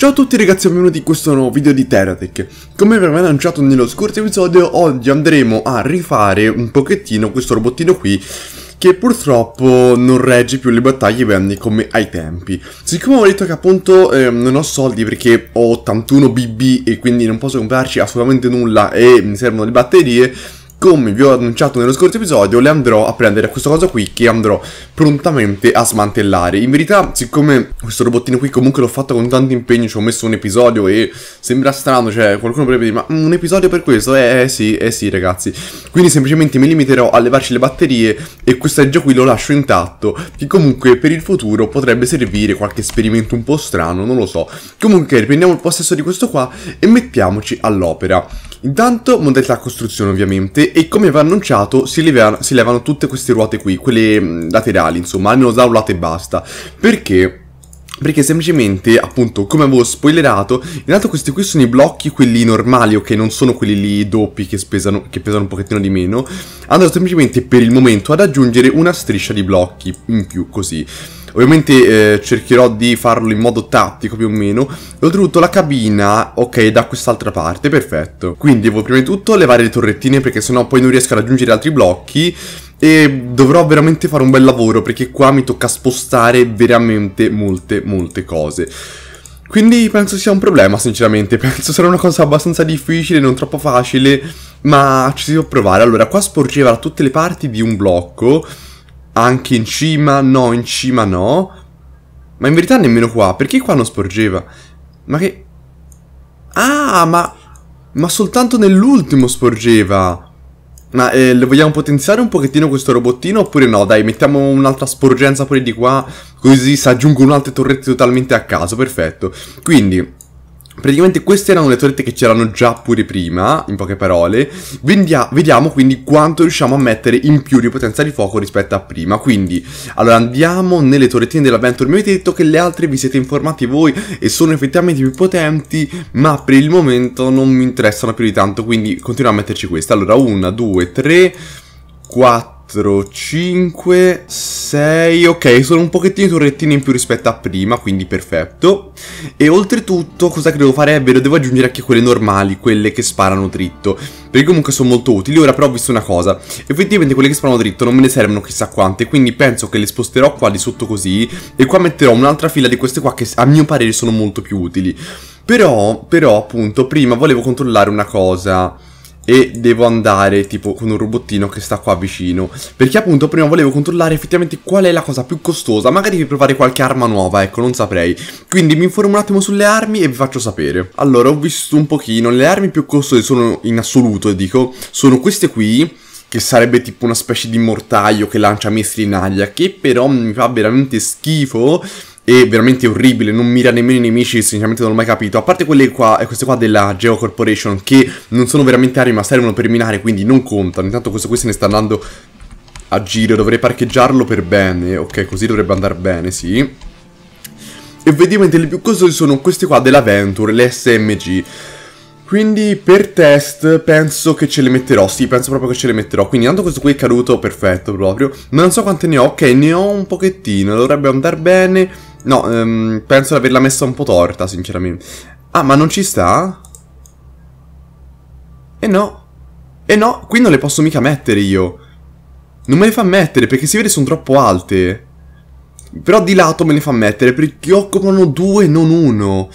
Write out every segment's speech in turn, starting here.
Ciao a tutti ragazzi e benvenuti in questo nuovo video di Teratech Come vi avevo annunciato nello scorso episodio Oggi andremo a rifare un pochettino questo robottino qui Che purtroppo non regge più le battaglie vende come ai tempi. Siccome ho detto che appunto eh, non ho soldi perché ho 81 BB E quindi non posso comprarci assolutamente nulla e mi servono le batterie come vi ho annunciato nello scorso episodio, le andrò a prendere questa cosa qui che andrò prontamente a smantellare. In verità, siccome questo robottino qui comunque l'ho fatto con tanto impegno, ci ho messo un episodio e sembra strano, cioè qualcuno potrebbe dire, ma un episodio per questo? Eh, eh sì, eh sì ragazzi. Quindi semplicemente mi limiterò a levarci le batterie e questo seggio qui lo lascio intatto, che comunque per il futuro potrebbe servire qualche esperimento un po' strano, non lo so. Comunque riprendiamo il possesso di questo qua e mettiamoci all'opera. Intanto modalità costruzione ovviamente e come vi annunciato si, levano, si levano tutte queste ruote qui, quelle mm, laterali insomma, almeno da un lato e basta. Perché? Perché semplicemente, appunto, come avevo spoilerato, in realtà questi qui sono i blocchi, quelli normali, ok, non sono quelli lì doppi che, spesano, che pesano un pochettino di meno. Andrò semplicemente per il momento ad aggiungere una striscia di blocchi in più, così. Ovviamente eh, cercherò di farlo in modo tattico più o meno. Oltretutto la cabina, ok, da quest'altra parte, perfetto. Quindi devo prima di tutto levare le torrettine perché sennò poi non riesco ad aggiungere altri blocchi. E dovrò veramente fare un bel lavoro perché qua mi tocca spostare veramente molte, molte cose. Quindi penso sia un problema, sinceramente. Penso sarà una cosa abbastanza difficile, non troppo facile, ma ci si può provare. Allora, qua sporgeva da tutte le parti di un blocco anche in cima, no, in cima no. Ma in verità nemmeno qua. Perché qua non sporgeva? Ma che... Ah, ma... Ma soltanto nell'ultimo sporgeva. Ma eh, le vogliamo potenziare un pochettino questo robottino oppure no? Dai, mettiamo un'altra sporgenza pure di qua, così si aggiungono altre torrette totalmente a caso, perfetto. Quindi, Praticamente queste erano le torrette che c'erano già pure prima, in poche parole. Vendia vediamo quindi quanto riusciamo a mettere in più di potenza di fuoco rispetto a prima. Quindi, allora andiamo nelle torrettine dell'avventure. Mi avete detto che le altre vi siete informati voi e sono effettivamente più potenti, ma per il momento non mi interessano più di tanto, quindi continuiamo a metterci queste. Allora, 1, 2, 3, 4... 4, 5, 6, ok, sono un pochettino di torrettine in più rispetto a prima, quindi perfetto. E oltretutto, cosa che devo fare è vero, devo aggiungere anche quelle normali, quelle che sparano dritto, perché comunque sono molto utili. Ora però ho visto una cosa, effettivamente quelle che sparano dritto non me ne servono chissà quante, quindi penso che le sposterò qua di sotto così, e qua metterò un'altra fila di queste qua che a mio parere sono molto più utili. Però, però appunto, prima volevo controllare una cosa e devo andare tipo con un robottino che sta qua vicino. Perché appunto prima volevo controllare effettivamente qual è la cosa più costosa. Magari per provare qualche arma nuova ecco non saprei. Quindi mi informo un attimo sulle armi e vi faccio sapere. Allora ho visto un pochino. Le armi più costose sono in assoluto dico sono queste qui che sarebbe tipo una specie di mortaio che lancia mestri in aria che però mi fa veramente schifo e veramente orribile, non mira nemmeno i nemici, sinceramente non l'ho mai capito. A parte quelle qua, e queste qua della Geo Corporation, che non sono veramente armi ma servono per minare, quindi non contano. Intanto questo qui se ne sta andando a giro, dovrei parcheggiarlo per bene. Ok, così dovrebbe andare bene, sì. E effettivamente le più costose sono queste qua della Venture, le SMG. Quindi per test penso che ce le metterò, sì, penso proprio che ce le metterò. Quindi tanto questo qui è caduto, perfetto proprio. Non so quante ne ho, ok, ne ho un pochettino, dovrebbe andare bene. No, um, penso di averla messa un po' torta, sinceramente. Ah, ma non ci sta? E no. E no, qui non le posso mica mettere io. Non me le fa mettere perché si vede sono troppo alte. Però di lato me le fa mettere perché occupano due, non uno.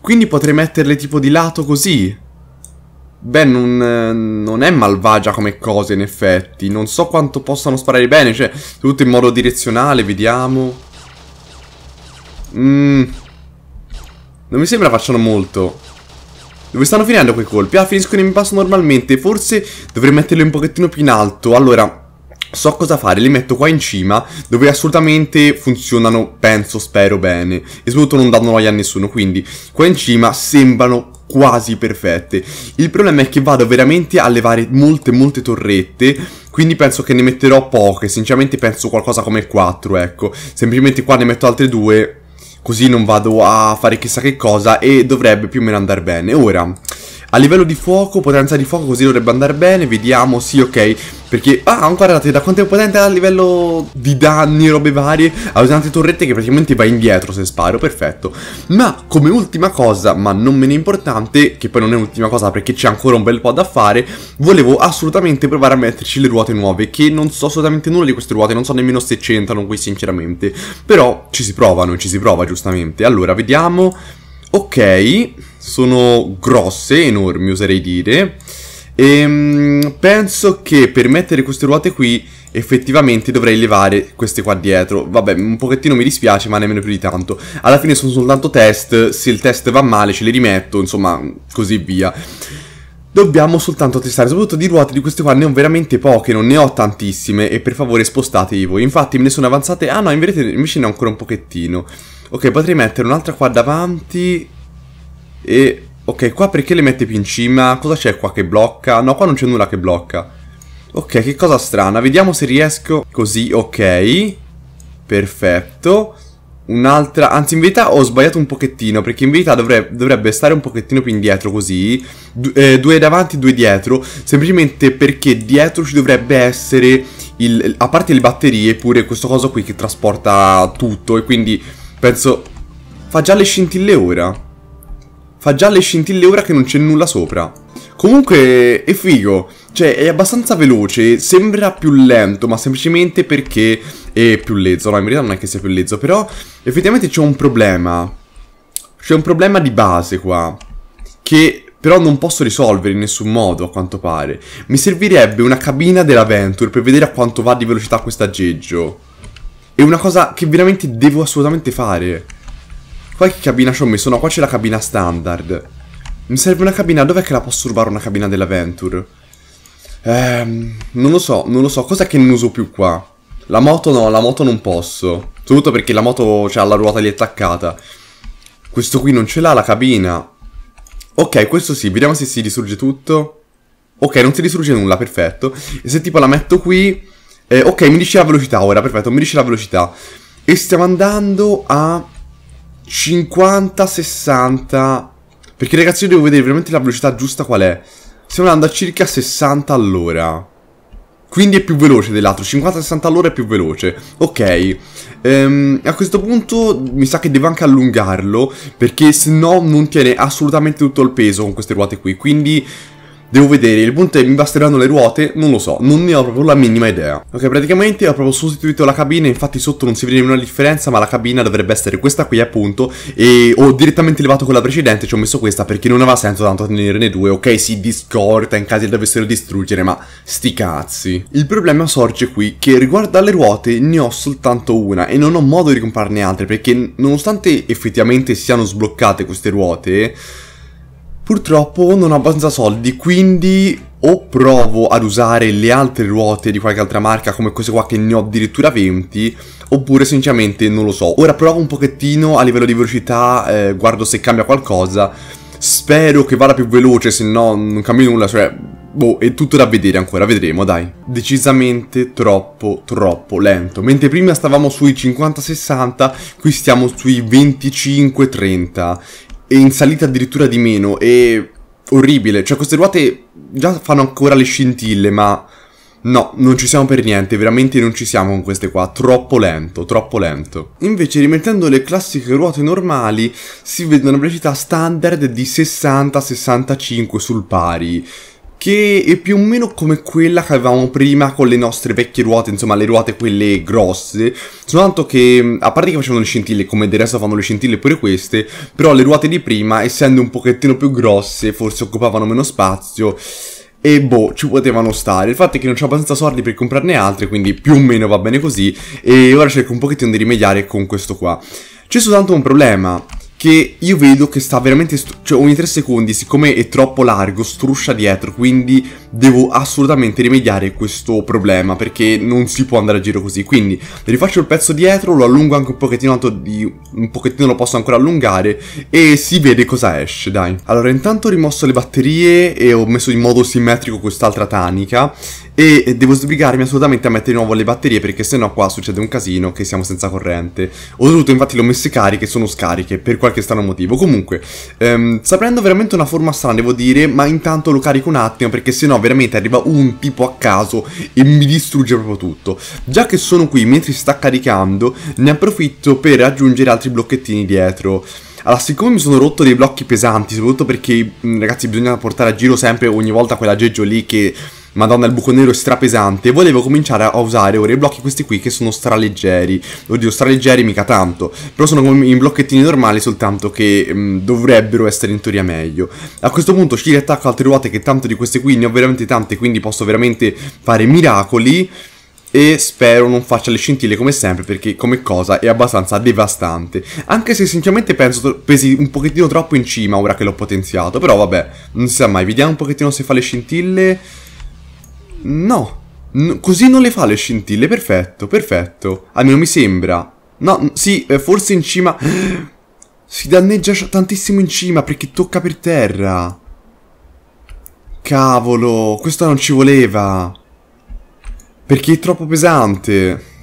Quindi potrei metterle tipo di lato così. Beh, non, non, è malvagia come cosa in effetti. Non so quanto possano sparare bene, cioè, tutto in modo direzionale, vediamo. Mmm. Non mi sembra facciano molto. Dove stanno finendo quei colpi? Ah, finiscono in basso normalmente. Forse dovrei metterli un pochettino più in alto. Allora, so cosa fare. Li metto qua in cima, dove assolutamente funzionano, penso, spero bene. E soprattutto non danno noia a nessuno. Quindi, qua in cima sembrano quasi perfette. Il problema è che vado veramente a levare molte, molte torrette. Quindi penso che ne metterò poche. Sinceramente penso qualcosa come 4, ecco. Semplicemente qua ne metto altre due Così non vado a fare chissà che cosa e dovrebbe più o meno andare bene. Ora, A livello di fuoco, potenza di fuoco così dovrebbe andare bene, vediamo, sì ok, perché, ah, guardate, da quanto è potente a livello di danni, robe varie, ha tante torrette che praticamente va indietro se sparo, perfetto. Ma, come ultima cosa, ma non meno importante, che poi non è ultima cosa perché c'è ancora un bel po' da fare, volevo assolutamente provare a metterci le ruote nuove, che non so assolutamente nulla di queste ruote, non so nemmeno se c'entrano qui sinceramente, però ci si provano, ci si prova giustamente. Allora, vediamo... Ok, sono grosse, enormi oserei dire. E um, penso che per mettere queste ruote qui effettivamente dovrei levare queste qua dietro. Vabbè, un pochettino mi dispiace, ma nemmeno più di tanto. Alla fine sono soltanto test, se il test va male ce le rimetto, insomma, così via. Dobbiamo soltanto testare, soprattutto di ruote di queste qua ne ho veramente poche, non ne ho tantissime e per favore spostatevi voi. Infatti me ne sono avanzate, ah no, invece ne ho ancora un pochettino. Ok, potrei mettere un'altra qua davanti e... Ok, qua perché le mette più in cima? Cosa c'è qua che blocca? No, qua non c'è nulla che blocca. Ok, che cosa strana. Vediamo se riesco. Così, ok. Perfetto. Un'altra... Anzi, in verità ho sbagliato un pochettino, perché in verità dovrebbe, dovrebbe stare un pochettino più indietro così. Du eh, due davanti, due dietro. Semplicemente perché dietro ci dovrebbe essere... Il, a parte le batterie, pure questo coso qui che trasporta tutto. E quindi penso... Fa già le scintille ora. Fa già le scintille ora che non c'è nulla sopra. Comunque è figo, cioè è abbastanza veloce, sembra più lento, ma semplicemente perché è più lezzo. No, in verità non è che sia più lezzo, però effettivamente c'è un problema. C'è un problema di base qua, che però non posso risolvere in nessun modo, a quanto pare. Mi servirebbe una cabina dell'Aventure per vedere a quanto va di velocità questo aggeggio. È una cosa che veramente devo assolutamente fare. Poi che cabina ci ho messo? No, qua c'è la cabina standard. Mi serve una cabina, dov'è che la posso rubare una cabina dell'Aventure? Ehm, non lo so, non lo so. Cos'è che non uso più qua? La moto no, la moto non posso. Soprattutto perché la moto c'ha la ruota lì attaccata. Questo qui non ce l'ha la cabina. Ok, questo sì, vediamo se si distrugge tutto. Ok, non si distrugge nulla, perfetto. E se tipo la metto qui... Eh, ok, mi dice la velocità ora, perfetto, mi dice la velocità. E stiamo andando a 50, 60... Perché ragazzi io devo vedere veramente la velocità giusta qual è. Stiamo andando a circa 60 all'ora. Quindi è più veloce dell'altro, 50-60 all'ora è più veloce. Ok, ehm, a questo punto mi sa che devo anche allungarlo, perché se no non tiene assolutamente tutto il peso con queste ruote qui. Quindi Devo vedere, il punto è mi basteranno le ruote? Non lo so, non ne ho proprio la minima idea. Ok, praticamente ho proprio sostituito la cabina, infatti sotto non si vede nemmeno la differenza, ma la cabina dovrebbe essere questa qui appunto, e ho direttamente levato quella precedente, ci ho messo questa perché non aveva senso tanto tenerne due, ok, si discorta in caso dovessero distruggere, ma sti cazzi. Il problema sorge qui, che riguardo alle ruote ne ho soltanto una, e non ho modo di comprarne altre, perché nonostante effettivamente siano sbloccate queste ruote... Purtroppo non ho abbastanza soldi, quindi o provo ad usare le altre ruote di qualche altra marca come queste qua che ne ho addirittura 20 oppure sinceramente non lo so. Ora provo un pochettino a livello di velocità, eh, guardo se cambia qualcosa. Spero che vada più veloce, se no non cambia nulla, cioè Boh, è tutto da vedere ancora, vedremo, dai. Decisamente troppo, troppo lento. Mentre prima stavamo sui 50-60, qui stiamo sui 25-30 e in salita addirittura di meno, è orribile, cioè queste ruote già fanno ancora le scintille, ma no, non ci siamo per niente, veramente non ci siamo con queste qua, troppo lento, troppo lento. Invece rimettendo le classiche ruote normali si vede una velocità standard di 60-65 sul pari, che è più o meno come quella che avevamo prima con le nostre vecchie ruote, insomma le ruote quelle grosse, soltanto che a parte che facevano le scintille come del resto fanno le scintille pure queste, però le ruote di prima essendo un pochettino più grosse forse occupavano meno spazio e boh, ci potevano stare. Il fatto è che non c'ho abbastanza soldi per comprarne altre, quindi più o meno va bene così e ora cerco un pochettino di rimediare con questo qua. C'è soltanto un problema, che io vedo che sta veramente, cioè ogni 3 secondi, siccome è troppo largo, struscia dietro, quindi devo assolutamente rimediare questo problema, perché non si può andare a giro così, quindi rifaccio il pezzo dietro, lo allungo anche un pochettino, di, un pochettino lo posso ancora allungare, e si vede cosa esce, dai. Allora, intanto ho rimosso le batterie e ho messo in modo simmetrico quest'altra tanica, e devo sbrigarmi assolutamente a mettere di nuovo le batterie perché sennò qua succede un casino che siamo senza corrente. Oltretutto infatti le ho messe cariche, sono scariche per qualche strano motivo. Comunque, ehm, sta prendendo veramente una forma strana devo dire, ma intanto lo carico un attimo perché sennò veramente arriva un tipo a caso e mi distrugge proprio tutto. Già che sono qui mentre si sta caricando, ne approfitto per aggiungere altri blocchettini dietro. Allora, siccome mi sono rotto dei blocchi pesanti, soprattutto perché, ragazzi, bisogna portare a giro sempre ogni volta quella aggeggio lì che Madonna il buco nero è strapesante Volevo cominciare a usare ora i blocchi questi qui che sono straleggeri Oddio straleggeri mica tanto Però sono come i blocchettini normali soltanto che mh, mm, dovrebbero essere in teoria meglio A questo punto ci riattacco altre ruote che tanto di queste qui ne ho veramente tante Quindi posso veramente fare miracoli e spero non faccia le scintille come sempre perché come cosa è abbastanza devastante. Anche se sinceramente penso pesi un pochettino troppo in cima ora che l'ho potenziato, però vabbè, non si sa mai. Vediamo un pochettino se fa le scintille. No, N così non le fa le scintille, perfetto, perfetto. Almeno mi sembra. No, sì, eh, forse in cima... Si danneggia tantissimo in cima perché tocca per terra. Cavolo, questo non ci voleva. Perché è troppo pesante.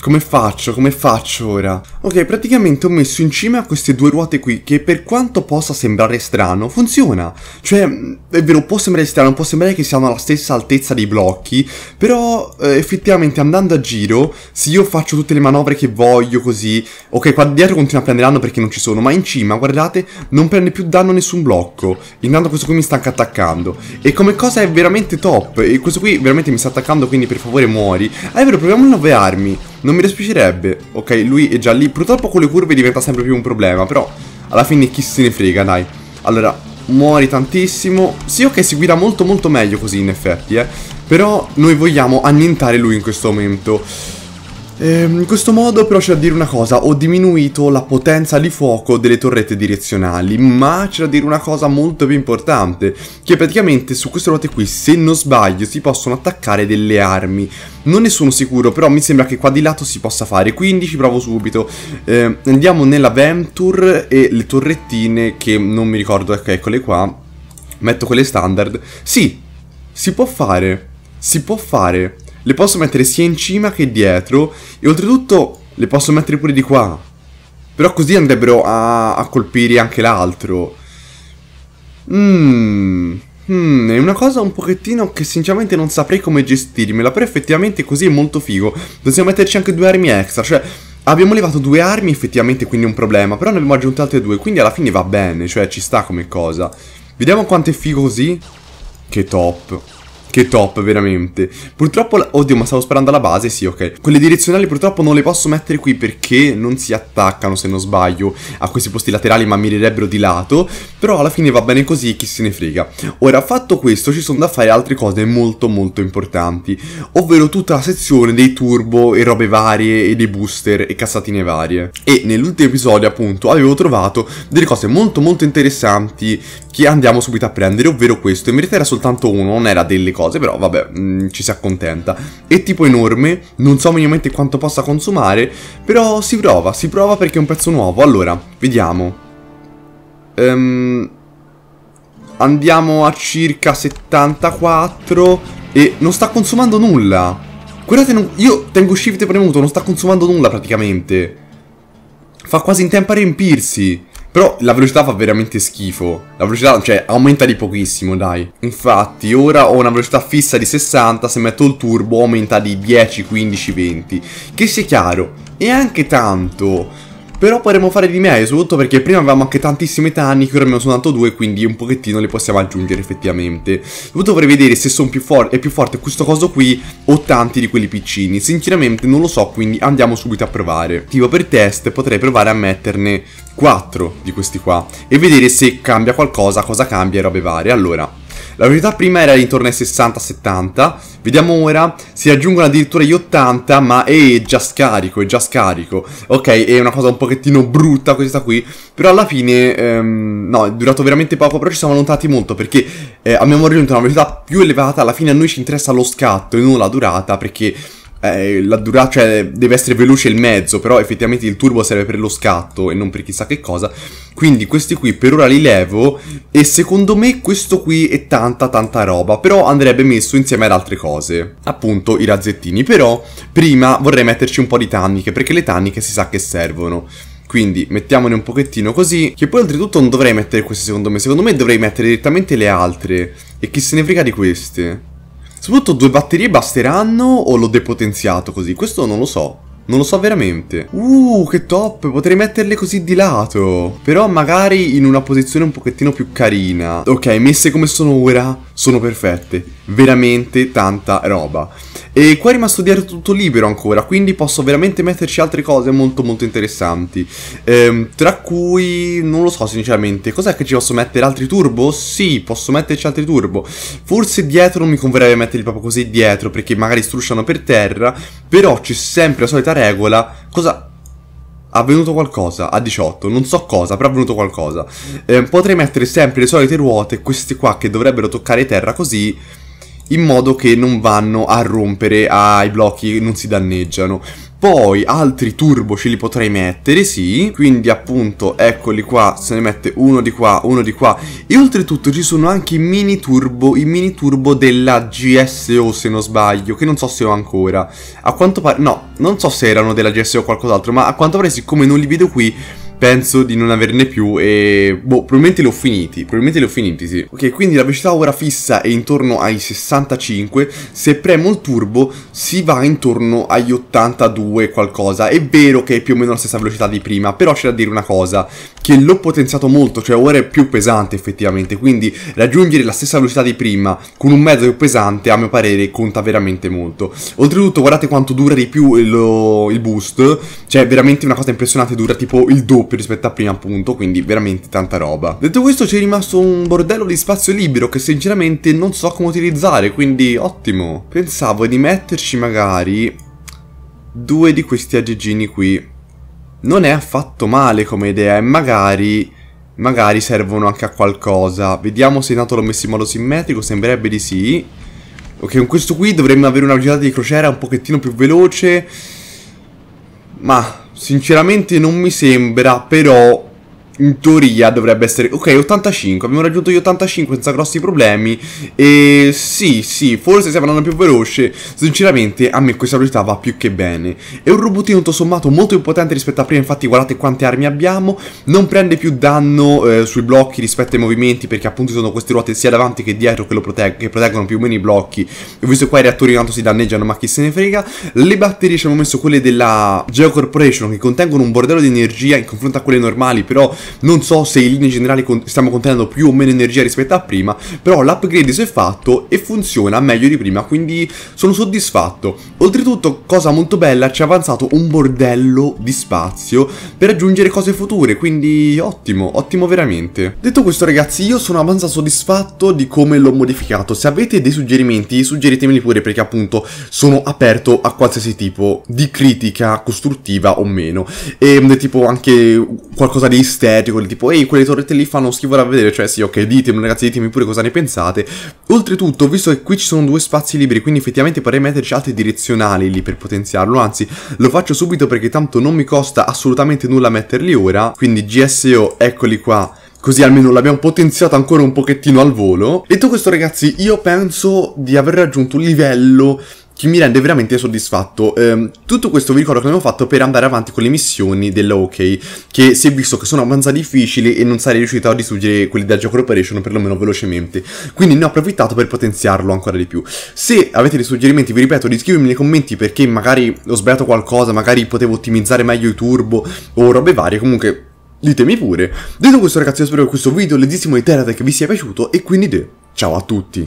Come faccio? Come faccio ora? Ok, praticamente ho messo in cima queste due ruote qui, che per quanto possa sembrare strano, funziona. Cioè, è vero, può sembrare strano, può sembrare che siano alla stessa altezza dei blocchi, però eh, effettivamente andando a giro, se io faccio tutte le manovre che voglio così, ok, qua dietro continua a prendere danno perché non ci sono, ma in cima, guardate, non prende più danno nessun blocco. Intanto questo qui mi sta anche attaccando. E come cosa è veramente top, e questo qui veramente mi sta attaccando, quindi per favore muori. Ah, è vero, proviamo a 9 armi. Non mi dispiacerebbe. Ok, lui è già lì. Purtroppo con le curve diventa sempre più un problema, però alla fine chi se ne frega, dai. Allora, muori tantissimo. Sì, ok, si guida molto molto meglio così in effetti, eh. Però noi vogliamo annientare lui in questo momento. Ehm, in questo modo però c'è da dire una cosa, ho diminuito la potenza di fuoco delle torrette direzionali, ma c'è da dire una cosa molto più importante, che praticamente su queste ruote qui, se non sbaglio, si possono attaccare delle armi. Non ne sono sicuro, però mi sembra che qua di lato si possa fare, quindi ci provo subito. Eh, andiamo nella Venture e le torrettine, che non mi ricordo, ecco, eccole qua. Metto quelle standard. Sì, si può fare, si può fare le posso mettere sia in cima che dietro e oltretutto le posso mettere pure di qua. Però così andrebbero a, a colpire anche l'altro. Mmm... Hmm, è una cosa un pochettino che sinceramente non saprei come gestirmela, però effettivamente così è molto figo. Possiamo metterci anche due armi extra, cioè abbiamo levato due armi effettivamente quindi è un problema, però ne abbiamo aggiunto altre due, quindi alla fine va bene, cioè ci sta come cosa. Vediamo quanto è figo così. Che top. Che top, veramente. Purtroppo, oddio, ma stavo sparando alla base, sì, ok. Quelle direzionali purtroppo non le posso mettere qui perché non si attaccano, se non sbaglio, a questi posti laterali, ma mirirebbero di lato. Però alla fine va bene così, chi se ne frega. Ora, fatto questo, ci sono da fare altre cose molto molto importanti. Ovvero tutta la sezione dei turbo e robe varie e dei booster e cassatine varie. E nell'ultimo episodio, appunto, avevo trovato delle cose molto molto interessanti che andiamo subito a prendere, ovvero questo. In verità era soltanto uno, non era delle cose, però vabbè, mh, mm, ci si accontenta. È tipo enorme, non so minimamente quanto possa consumare, però si prova, si prova perché è un pezzo nuovo. Allora, vediamo. Um, andiamo a circa 74 e non sta consumando nulla. Guardate, non, io tengo shift premuto, non sta consumando nulla praticamente. Fa quasi in tempo a riempirsi. Però la velocità fa veramente schifo. La velocità, cioè, aumenta di pochissimo, dai. Infatti, ora ho una velocità fissa di 60, se metto il turbo aumenta di 10, 15, 20. Che sia chiaro, è anche tanto. Però potremmo fare di meglio, soprattutto perché prima avevamo anche tantissimi danni, che ora abbiamo soltanto due, quindi un pochettino li possiamo aggiungere effettivamente. Soprattutto vorrei vedere se più è più forte questo coso qui o tanti di quelli piccini. Sinceramente non lo so, quindi andiamo subito a provare. Tipo per test potrei provare a metterne 4 di questi qua e vedere se cambia qualcosa, cosa cambia e robe varie. Allora, la velocità prima era intorno ai 60-70, vediamo ora, si raggiungono addirittura gli 80, ma è già scarico, è già scarico. Ok, è una cosa un pochettino brutta questa qui, però alla fine, ehm, no, è durato veramente poco, però ci siamo allontanati molto perché eh, abbiamo raggiunto una velocità più elevata, alla fine a noi ci interessa lo scatto e non la durata, perché eh, la durata, cioè deve essere veloce il mezzo, però effettivamente il turbo serve per lo scatto e non per chissà che cosa. Quindi questi qui per ora li levo e secondo me questo qui è tanta tanta roba, però andrebbe messo insieme ad altre cose, appunto i razzettini, però prima vorrei metterci un po' di tanniche, perché le tanniche si sa che servono. Quindi mettiamone un pochettino così, che poi oltretutto non dovrei mettere queste secondo me, secondo me dovrei mettere direttamente le altre, e chi se ne frega di queste. Soprattutto due batterie basteranno o l'ho depotenziato così? Questo non lo so. Non lo so veramente. Uh, che top! Potrei metterle così di lato. Però magari in una posizione un pochettino più carina. Ok, messe come sono ora, sono perfette. Veramente tanta roba. E qua è rimasto dietro tutto libero ancora, quindi posso veramente metterci altre cose molto molto interessanti. Ehm, tra cui, non lo so sinceramente, cos'è che ci posso mettere? Altri turbo? Sì, posso metterci altri turbo. Forse dietro non mi converrebbe metterli proprio così dietro, perché magari strusciano per terra, però c'è sempre la solita regola. Cosa... Ha venuto qualcosa a 18, non so cosa, però è venuto qualcosa. Eh, potrei mettere sempre le solite ruote, queste qua che dovrebbero toccare terra così in modo che non vanno a rompere ai blocchi, non si danneggiano. Poi altri turbo ce li potrei mettere, sì, quindi appunto eccoli qua, se ne mette uno di qua, uno di qua e oltretutto ci sono anche i mini turbo, i mini turbo della GSO se non sbaglio, che non so se ho ancora. A quanto pare, no, non so se erano della GSO o qualcos'altro, ma a quanto pare siccome non li vedo qui penso di non averne più e boh, probabilmente li ho finiti, probabilmente li ho finiti, sì. Ok, quindi la velocità ora fissa è intorno ai 65, se premo il turbo si va intorno agli 82 qualcosa. È vero che è più o meno la stessa velocità di prima, però c'è da dire una cosa, che l'ho potenziato molto, cioè ora è più pesante effettivamente, quindi raggiungere la stessa velocità di prima con un mezzo più pesante a mio parere conta veramente molto. Oltretutto guardate quanto dura di più il, il boost, cioè veramente una cosa impressionante, dura tipo il doppio doppio rispetto a prima appunto, quindi veramente tanta roba. Detto questo c'è rimasto un bordello di spazio libero che sinceramente non so come utilizzare, quindi ottimo. Pensavo di metterci magari due di questi aggeggini qui. Non è affatto male come idea e magari... Magari servono anche a qualcosa. Vediamo se intanto l'ho messo in modo simmetrico, sembrerebbe di sì. Ok, con questo qui dovremmo avere una velocità di crociera un pochettino più veloce. Ma Sinceramente non mi sembra, però in teoria dovrebbe essere... Ok, 85, abbiamo raggiunto gli 85 senza grossi problemi E sì, sì, forse stiamo andando più veloce. Sinceramente a me questa velocità va più che bene. È un robotino tutto sommato molto più potente rispetto a prima Infatti guardate quante armi abbiamo. Non prende più danno eh, sui blocchi rispetto ai movimenti Perché appunto ci sono queste ruote sia davanti che dietro che, lo protegg che proteggono più o meno i blocchi. Ho visto qua i reattori tanto si danneggiano ma chi se ne frega. Le batterie ci abbiamo messo quelle della Geo Corporation Che contengono un bordello di energia in confronto a quelle normali Però non so se in linea generali stiamo contenendo più o meno energia rispetto a prima, però l'upgrade si è fatto e funziona meglio di prima, quindi sono soddisfatto. Oltretutto, cosa molto bella, ci è avanzato un bordello di spazio per aggiungere cose future, quindi ottimo, ottimo veramente. Detto questo ragazzi, io sono abbastanza soddisfatto di come l'ho modificato. Se avete dei suggerimenti, suggeritemeli pure perché appunto sono aperto a qualsiasi tipo di critica costruttiva o meno. E tipo anche qualcosa di estetico, tipo ehi quelle torrette lì fanno schifo da vedere, cioè sì ok ditemi ragazzi ditemi pure cosa ne pensate. Oltretutto visto che qui ci sono due spazi liberi quindi effettivamente potrei metterci altri direzionali lì per potenziarlo, anzi lo faccio subito perché tanto non mi costa assolutamente nulla metterli ora, quindi GSO eccoli qua così almeno l'abbiamo potenziato ancora un pochettino al volo. Detto questo ragazzi, io penso di aver raggiunto un livello che mi rende veramente soddisfatto. Eh, tutto questo vi ricordo che abbiamo fatto per andare avanti con le missioni dell'OK, che si è visto che sono abbastanza difficili e non sarei riuscito a distruggere quelli da Gioco Corporation perlomeno velocemente. Quindi ne ho approfittato per potenziarlo ancora di più. Se avete dei suggerimenti, vi ripeto, di scrivermi nei commenti perché magari ho sbagliato qualcosa, magari potevo ottimizzare meglio i turbo o robe varie, comunque... Ditemi pure. Detto questo ragazzi, io spero che questo video leggissimo di Teratech vi sia piaciuto e quindi ciao a tutti.